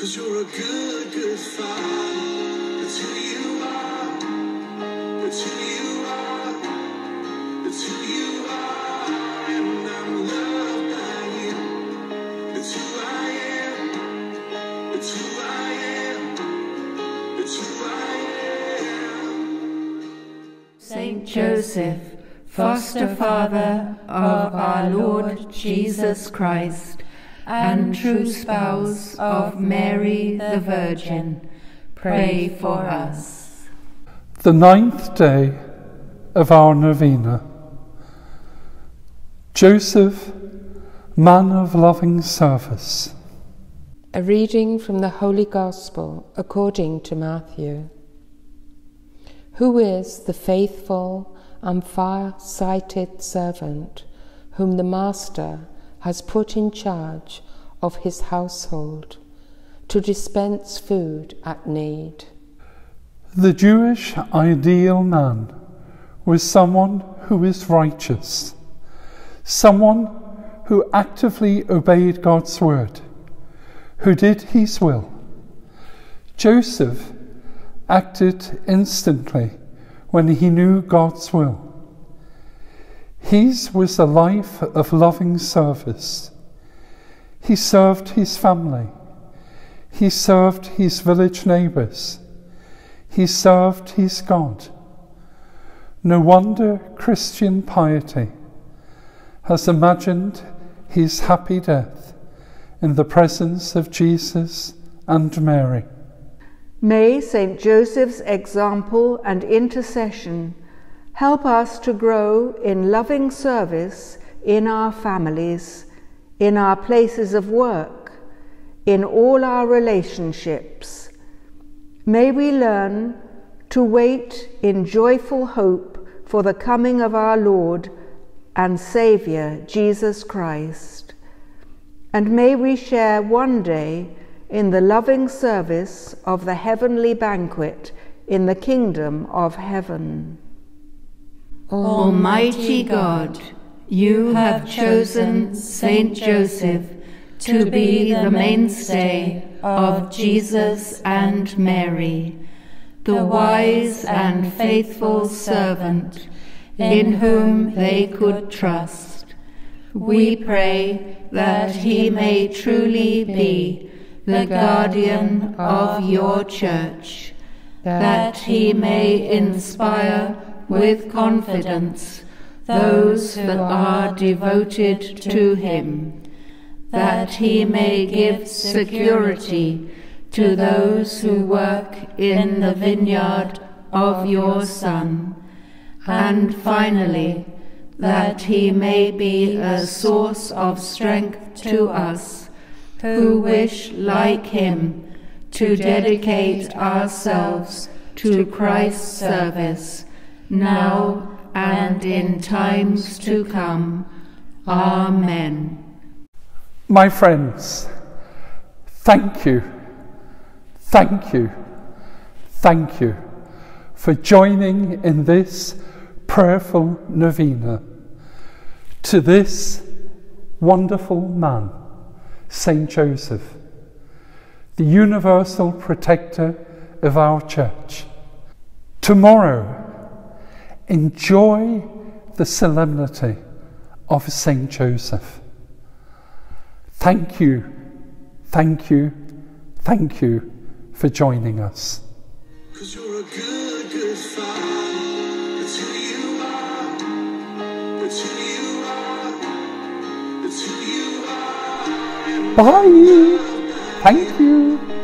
Cause you're a good, good father. It's who you are. It's who you are. It's who you are. And I'm loved by you. It's who I am. It's who I am. It's who I am. Saint Joseph, foster father of our Lord Jesus Christ, and true spouse of Mary the Virgin, pray for us. The ninth day of our novena. Joseph, man of loving service. A reading from the Holy Gospel according to Matthew. Who is the faithful and far sighted servant whom the Master has put in charge of his household to dispense food at need? The Jewish ideal man was someone who is righteous, someone who actively obeyed God's word, who did his will. Joseph acted instantly when he knew God's will. His was a life of loving service. He served his family. He served his village neighbours. He served his God. No wonder Christian piety has imagined his happy death in the presence of Jesus and Mary. May St. Joseph's example and intercession help us to grow in loving service in our families, in our places of work, in all our relationships. May we learn to wait in joyful hope for the coming of our Lord and Saviour, Jesus Christ. And may we share one day in the loving service of the heavenly banquet in the kingdom of heaven. Almighty God, you have chosen Saint Joseph to be the mainstay of Jesus and Mary, the wise and faithful servant in whom they could trust. We pray that he may truly be the guardian of your church, that he may inspire with confidence those who are devoted to him, that he may give security to those who work in the vineyard of your Son, and finally, that he may be a source of strength to us who wish, like him, to dedicate ourselves to Christ's service, now and in times to come. Amen. My friends, thank you, thank you, thank you for joining in this prayerful novena to this wonderful man, Saint Joseph, the universal protector of our church. Tomorrow, enjoy the solemnity of Saint Joseph. Thank you, thank you, thank you for joining us. Cause you're a good, good father. It's who you are. It's who you are. It's who you are. Bye. Thank you.